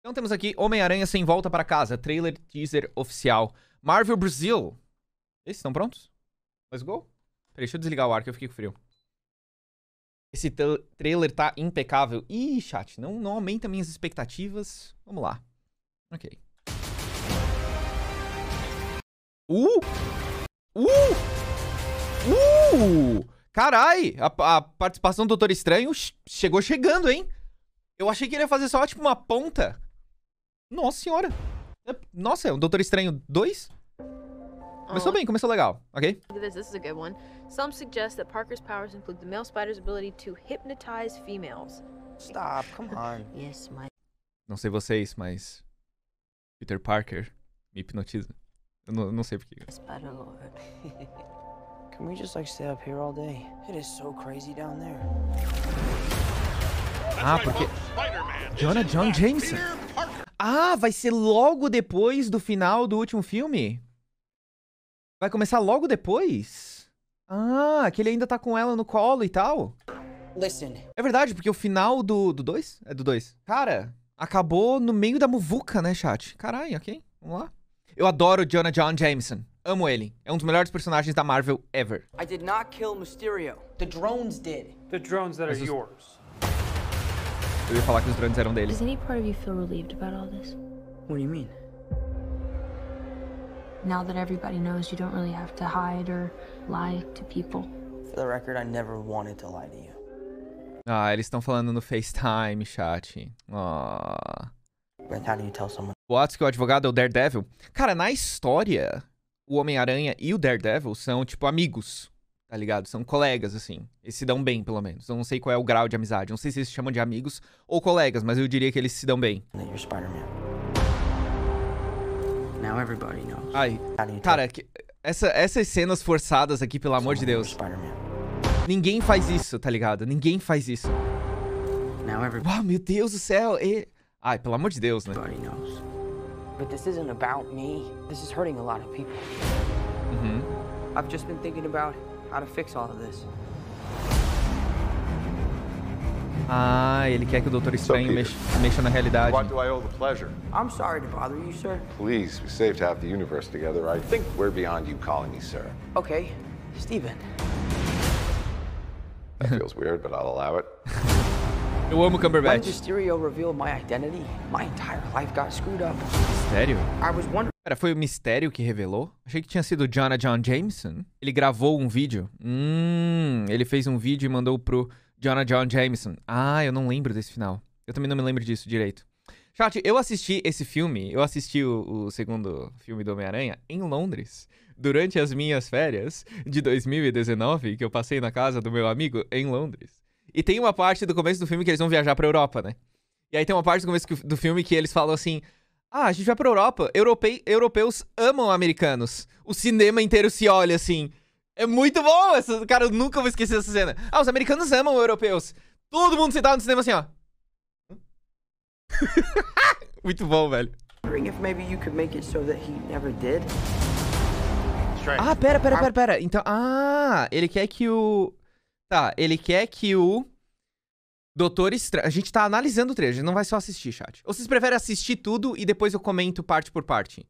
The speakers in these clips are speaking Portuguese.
Então temos aqui Homem-Aranha sem volta para casa, trailer teaser oficial. Marvel Brasil. Esses estão prontos? Let's go. Peraí, deixa eu desligar o ar que eu fiquei com frio. Esse tra- trailer tá impecável. Ih, chat, não, não aumenta minhas expectativas. Vamos lá. Ok. Uh! Uh! Uh! Carai! A, a participação do Doutor Estranho ch- chegou chegando, hein? Eu achei que ele ia fazer só, tipo, uma ponta. Nossa senhora. É- Nossa, é um Doutor Estranho 2? Começou bem, começou legal, ok? This. This is a good one. Some suggest that Parker's powers include the male spider's ability to hypnotize females. Stop, come on. Yes, my. Não sei vocês, mas. Peter Parker me hipnotiza. Eu não, não sei porquê. Spider Lord. Can we just like stay up here all day? It is so crazy down there. Ah, porque. Jonah John Jameson. Ah, vai ser logo depois do final do último filme? Vai começar logo depois? Ah, que ele ainda tá com ela no colo e tal. Listen, É verdade, porque o final do 2? é do 2. Cara, acabou no meio da muvuca, né, chat? Caralho, ok. Vamos lá. Eu adoro o Jonah John Jameson. Amo ele. É um dos melhores personagens da Marvel ever. I did not kill Mysterio. The drones did. The drones that are yours. Eu ia falar que os drones eram dele. Does any part of you feel relieved about all this? What do you mean? Now that everybody knows you don't really have to hide or lie to people. For the record, I never wanted to lie to you. Ah, eles estão falando no FaceTime, chat. Ah. But how do you tell someone? Boatos que o advogado é o Daredevil. Cara, na história, o Homem-Aranha e o Daredevil são, tipo, amigos. Tá ligado? São colegas, assim. Eles se dão bem, pelo menos. Eu não sei qual é o grau de amizade. Não sei se eles se chamam de amigos ou colegas, mas eu diria que eles se dão bem. Ai, cara, que- essa- essas cenas forçadas aqui, pelo amor de Deus. Ninguém faz isso, tá ligado? Ninguém faz isso. Now everybody Uau, meu Deus do céu. E... Ai, pelo amor de Deus, né? Knows. But this isn't about me. This is hurting a lot of people. Uhum. I've just been thinking about how to fix all of this. Ah, ele quer que o Doutor Estranho Peter. mexa, mexa na realidade. What do I owe the pleasure? I'm sorry to bother you, sir. Please, we saved half the universe together. I think we're beyond you calling me sir. Okay, Steven. That feels weird, but I'll allow it. Eu amo Cumberbatch. Mysterio revealed my identity, my entire life got screwed up. Sério? I was wondering Pera, foi o Mistério que revelou? Achei que tinha sido o Jonah John Jameson. Ele gravou um vídeo. Hum, ele fez um vídeo e mandou pro Jonah John Jameson. Ah, eu não lembro desse final. Eu também não me lembro disso direito. Chat, eu assisti esse filme, eu assisti o, o segundo filme do Homem-Aranha em Londres. Durante as minhas férias de 2019, que eu passei na casa do meu amigo em Londres. E tem uma parte do começo do filme que eles vão viajar pra Europa, né? E aí tem uma parte do começo do filme que eles falam assim: Ah, a gente vai pra Europa. Europei, europeus amam americanos. O cinema inteiro se olha assim. É muito bom essa. Cara, eu nunca vou esquecer essa cena. Ah, os americanos amam europeus. Todo mundo sentado no cinema assim, ó. muito bom, velho. Ah, pera, pera, pera, pera. Então, ah, ele quer que o. Tá, ele quer que o. Doutor Estranho. A gente tá analisando o trailer, a gente não vai só assistir, chat. Ou vocês preferem assistir tudo e depois eu comento parte por parte?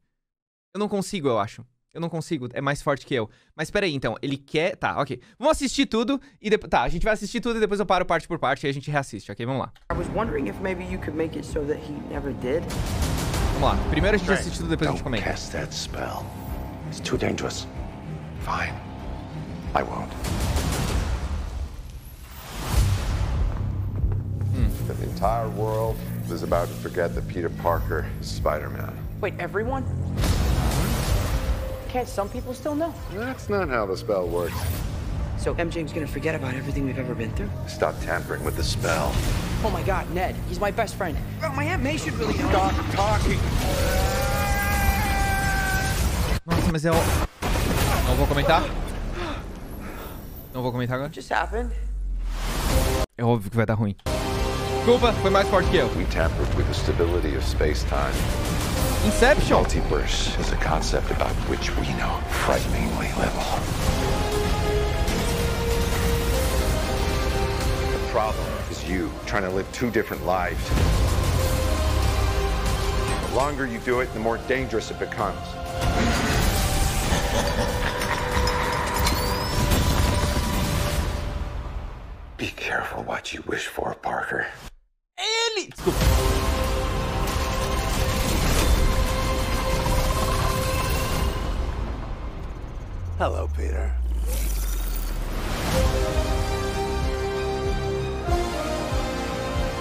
Eu não consigo, eu acho. Eu não consigo, é mais forte que eu. Mas peraí, então, ele quer. Tá, ok. Vamos assistir tudo e depois. Tá, a gente vai assistir tudo e depois eu paro parte por parte e a gente reassiste, ok? Vamos lá. I was wondering if maybe you could make it so that he never did. Vamos lá. Primeiro a gente assiste tudo, depois a gente comenta. cast that spell. It's too dangerous. Fine. I won't. Entire world is about to forget that Peter Parker is Spider-Man. Wait, everyone? Can't some people still know? That's not how the spell works. So MJ's gonna forget about everything we've ever been through? Stop tampering with the spell. Oh my god, Ned, he's my best friend. Oh, my Aunt May should really know. Stop talking. Nossa, mas é. o- Não vou comentar? Não vou comentar agora? Just happened. É óbvio que vai dar ruim. Desculpa, foi mais forte que eu. We tampered with the stability of space-time. Inception! Multiverse is a concept about which we know frighteningly little. The problem is you, trying to live two different lives. The longer you do it, the more dangerous it becomes. Be careful what you wish for, Parker. Ele! Desculpa. Hello, Peter.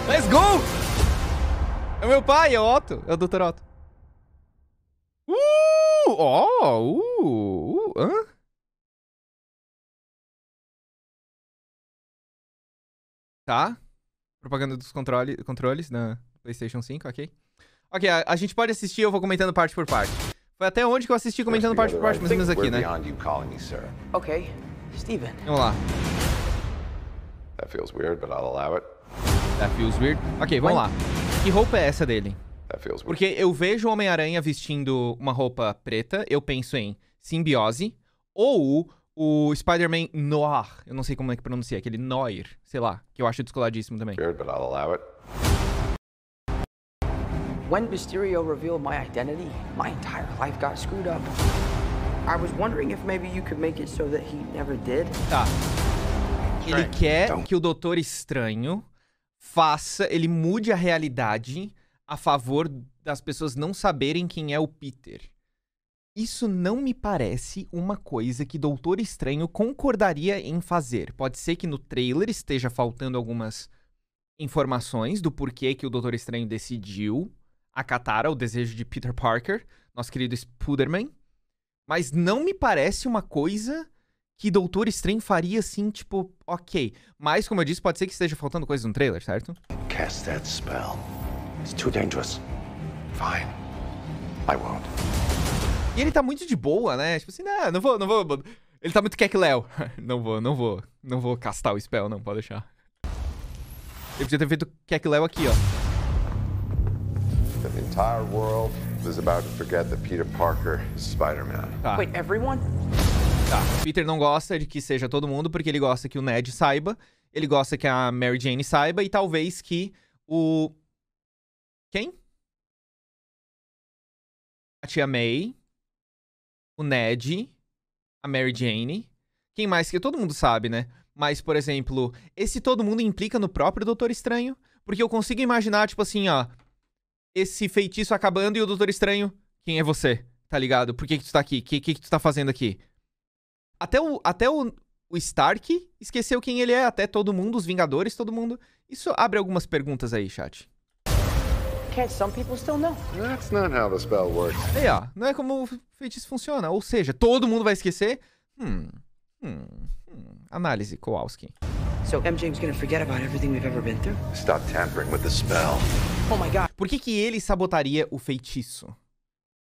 Let's go! É meu pai, é o Otto. É o Dr. Otto. Uh! Ó! uh, uh, hã? Tá. Propaganda dos controle, controles na PlayStation 5, ok. Ok, a, a gente pode assistir, eu vou comentando parte por parte. Foi até onde que eu assisti comentando parte por parte, mais ou menos aqui, né? Okay, Steven. Vamos lá. That feels weird, but I'll allow it. That feels weird. Ok, vamos lá. Que roupa é essa dele? Porque eu vejo o Homem-Aranha vestindo uma roupa preta, eu penso em simbiose, ou o Spider-Man Noir, eu não sei como é que pronuncia, aquele Noir, sei lá, que eu acho descoladíssimo também. Weird, but I'll allow it. When Mysterio revealed my identity, my entire life got screwed up. I was wondering if maybe you could make it so that he never did. Tá. Ele quer Então. que o Doutor Estranho faça, ele mude a realidade a favor das pessoas não saberem quem é o Peter. Isso não me parece uma coisa que Doutor Estranho concordaria em fazer. Pode ser que no trailer esteja faltando algumas informações do porquê que o Doutor Estranho decidiu acatar o desejo de Peter Parker, nosso querido Spider-Man, mas não me parece uma coisa que Doutor Estranho faria assim, tipo, ok. Mas, como eu disse, pode ser que esteja faltando coisa no trailer, certo? Cast that spell. It's too dangerous. Fine. I won't. E ele tá muito de boa, né? Tipo assim, não, não vou, não vou. Ele tá muito Léo. não vou, não vou. Não vou castar o spell, não, pode deixar. Ele podia ter feito Léo aqui, ó. The entire world is about to forget that Peter Parker is Spider-Man. Tá. Wait, everyone? Tá. Peter não gosta de que seja todo mundo, porque ele gosta que o Ned saiba, ele gosta que a Mary Jane saiba, e talvez que o. Quem? A tia May, o Ned, a Mary Jane. Quem mais que todo mundo sabe, né? Mas, por exemplo, esse todo mundo implica no próprio Doutor Estranho, porque eu consigo imaginar, tipo assim, ó, esse feitiço acabando e o Doutor Estranho, quem é você? Tá ligado? Por que, que tu tá aqui? O que, que, que tu tá fazendo aqui? Até o, até o, o Stark esqueceu quem ele é, até todo mundo, os Vingadores, todo mundo. Isso abre algumas perguntas aí, chat. Can't some people still know? That's not how the spell works. Aí, ó, não é como o feitiço funciona. Ou seja, todo mundo vai esquecer. Hum, hum, hum. Análise, Kowalski. So MJ's gonna forget about everything we've ever been through? Stop tampering with the spell. Oh my god. Por que, que ele sabotaria o feitiço?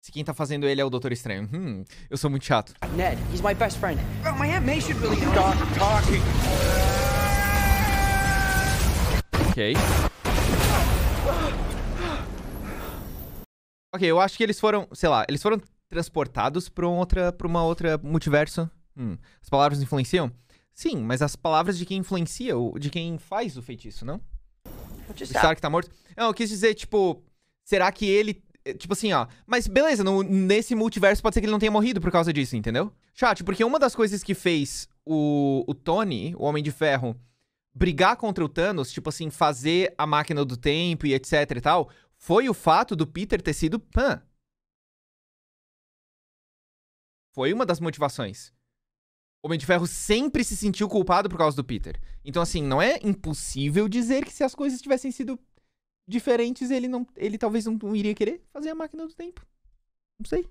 Se quem tá fazendo ele é o Doutor Estranho. Hum, eu sou muito chato. Ned, he's my best friend. Oh, my Aunt May should really Stop talking. Ok. Ok, eu acho que eles foram, sei lá, eles foram transportados pra, um outra, pra uma outra multiverso. Hum, as palavras influenciam? Sim, mas as palavras de quem influencia, de quem faz o feitiço, não? O Stark tá morto? Não, eu quis dizer, tipo, será que ele. eh, Tipo assim, ó. Mas beleza, no- nesse multiverso pode ser que ele não tenha morrido por causa disso, entendeu? Chat, porque uma das coisas que fez o, o Tony, o Homem de Ferro, brigar contra o Thanos, tipo assim, fazer a máquina do tempo e etc e tal, foi o fato do Peter ter sido Pan. Foi uma das motivações. O Homem de Ferro sempre se sentiu culpado por causa do Peter. Então, assim, não é impossível dizer que se as coisas tivessem sido diferentes, ele não. Ele talvez não, não iria querer fazer a máquina do tempo. Não sei.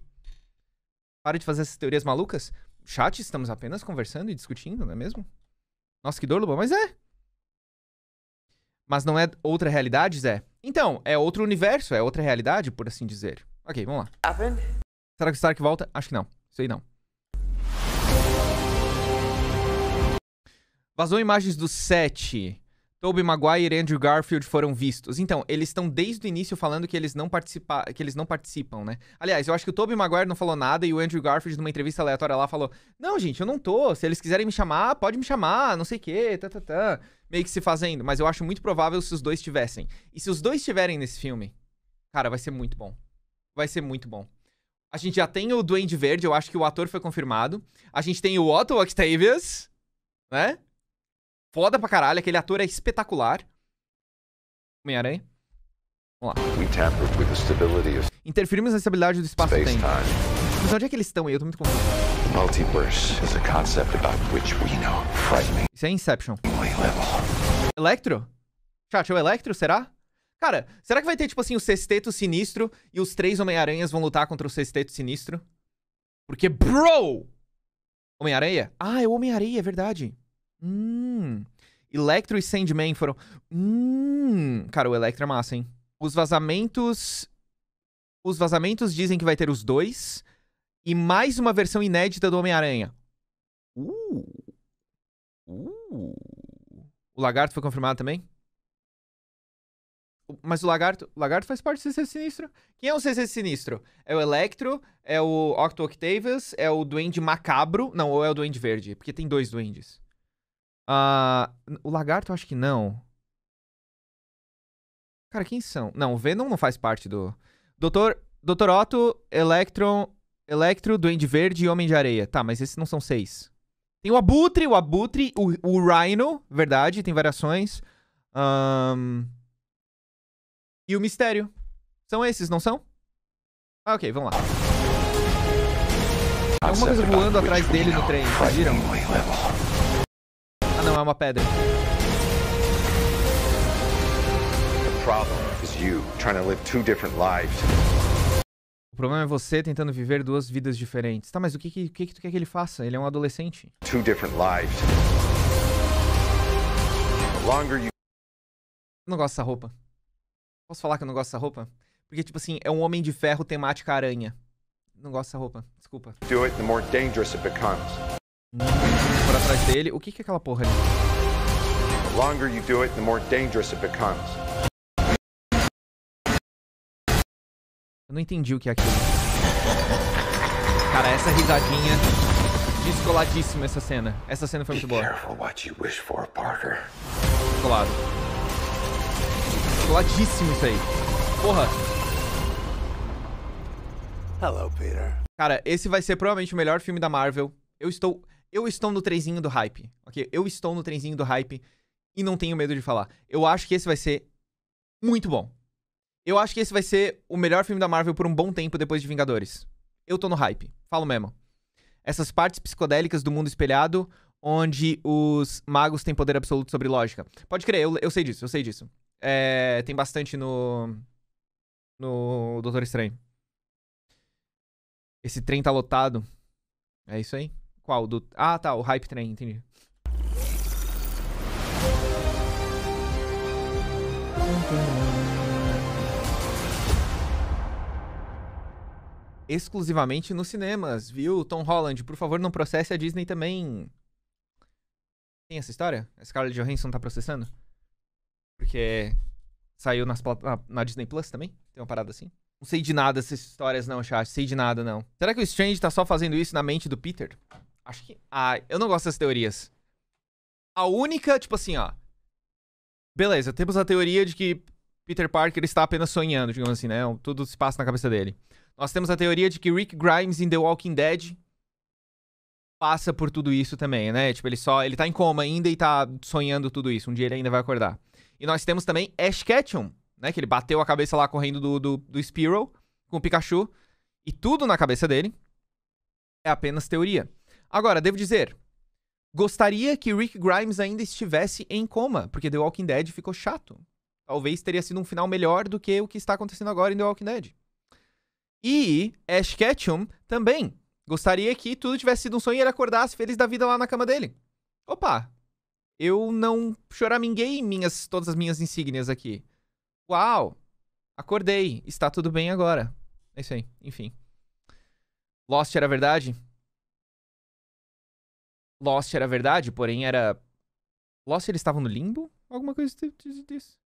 Para de fazer essas teorias malucas. Chat, estamos apenas conversando e discutindo, não é mesmo? Nossa, que dor, Lobão, mas é. Mas não é outra realidade, Zé? Então, é outro universo, é outra realidade, por assim dizer. Ok, vamos lá. happened? Será que o Stark volta? Acho que não. Isso aí não. Vazou imagens do set Tobey Maguire e Andrew Garfield foram vistos. Então, eles estão desde o início falando que eles não participa que eles não participam, né? Aliás, eu acho que o Tobey Maguire não falou nada e o Andrew Garfield numa entrevista aleatória lá falou: "Não, gente, eu não tô. Se eles quiserem me chamar, pode me chamar, não sei quê, tá, tá, tá." Meio que se fazendo, mas eu acho muito provável se os dois tivessem. E se os dois estiverem nesse filme, cara, vai ser muito bom. Vai ser muito bom. A gente já tem o Duende Verde, eu acho que o ator foi confirmado. A gente tem o Otto Octavius, né? Foda pra caralho, aquele ator é espetacular. Homem-Aranha. Vamos lá. Interferimos na estabilidade do espaço-tempo. Mas onde é que eles estão aí? Eu tô muito confuso. The multiverse is a concept about which we know frighteningly Isso é Inception. Electro? Chat, é o Electro, será? Cara, será que vai ter, tipo assim, o Sexteto Sinistro e os três Homem-Aranhas vão lutar contra o Sexteto Sinistro? Porque, bro! Homem-Aranha? Ah, é o Homem-Aranha, é verdade. Hum. Electro e Sandman foram. Hum. Cara, o Electro é massa, hein? Os vazamentos. Os vazamentos dizem que vai ter os dois. E mais uma versão inédita do Homem-Aranha. Uh. Uh. O Lagarto foi confirmado também? Mas o Lagarto, o Lagarto faz parte do CC Sinistro. Quem é o CC Sinistro? É o Electro, é o Octo Octavius, é o Duende Macabro. Não, ou é o Duende Verde, porque tem dois duendes. Ah, o Lagarto eu acho que não. Cara, quem são? Não, o Venom não faz parte do. Doutor, Doutor Otto, Electron, Electro, Duende Verde e Homem de Areia. Tá, mas esses não são seis. Tem o Abutre, o Abutre, o, o Rhino, verdade, tem variações. Ahn, E o Mistério. São esses, não são? Ah, ok, vamos lá. Alguma coisa voando atrás dele no trem, viram? Não, é uma pedra. The problem is you trying to live two different lives. O problema é você tentando viver duas vidas diferentes. Tá, mas o que, que, que, que tu quer que ele faça? Ele é um adolescente. Two different lives. The longer you Eu não gosto dessa roupa. Posso falar que eu não gosto dessa roupa? Porque, tipo assim, é um homem de ferro temática aranha. Não gosto dessa roupa. Desculpa. do it, the more dangerous it becomes. Por atrás dele. O que, que é aquela porra ali? The longer you do it, the more dangerous it becomes. Eu não entendi o que é aquilo. Cara, essa risadinha. Descoladíssima essa cena. Essa cena foi muito boa. careful what you wish for, Parker. Descolado. Descoladíssimo isso aí. Porra. Hello, Peter. Cara, esse vai ser provavelmente o melhor filme da Marvel. Eu estou. Eu estou no trenzinho do hype. Ok? Eu estou no trenzinho do hype e não tenho medo de falar. Eu acho que esse vai ser muito bom. Eu acho que esse vai ser o melhor filme da Marvel por um bom tempo depois de Vingadores. Eu tô no hype. Falo mesmo. Essas partes psicodélicas do mundo espelhado, onde os magos têm poder absoluto sobre lógica. Pode crer, eu, eu sei disso, eu sei disso. É, tem bastante no. No Doutor Estranho. Esse trem tá lotado. É isso aí? Qual? Do... Ah, tá, o Hype Train, entendi. Exclusivamente nos cinemas, viu? Tom Holland, por favor, não processe a Disney também. Tem essa história? A Scarlett Johansson tá processando? Porque saiu nas na, na Disney Plus também? Tem uma parada assim? Não sei de nada essas histórias, não, chat. Sei de nada, não. Será que o Strange tá só fazendo isso na mente do Peter? Acho que. Ah, eu não gosto dessas teorias. A única, tipo assim, ó. Beleza, temos a teoria de que Peter Parker está apenas sonhando, digamos assim, né? Tudo se passa na cabeça dele. Nós temos a teoria de que Rick Grimes em The Walking Dead passa por tudo isso também, né? Tipo, ele só. Ele tá em coma ainda e tá sonhando tudo isso. Um dia ele ainda vai acordar. E nós temos também Ash Ketchum, né? Que ele bateu a cabeça lá correndo do, do, do Spearow com o Pikachu. E tudo na cabeça dele é apenas teoria. Agora, devo dizer, gostaria que Rick Grimes ainda estivesse em coma, porque The Walking Dead ficou chato. Talvez teria sido um final melhor do que o que está acontecendo agora em The Walking Dead. E Ash Ketchum também gostaria que tudo tivesse sido um sonho e ele acordasse feliz da vida lá na cama dele. Opa, eu não choraminguei minhas, todas as minhas insígnias aqui. Uau, acordei, está tudo bem agora. É isso aí, enfim. Lost era verdade? Lost era verdade, porém era. Lost eles estavam no limbo? Alguma coisa disso.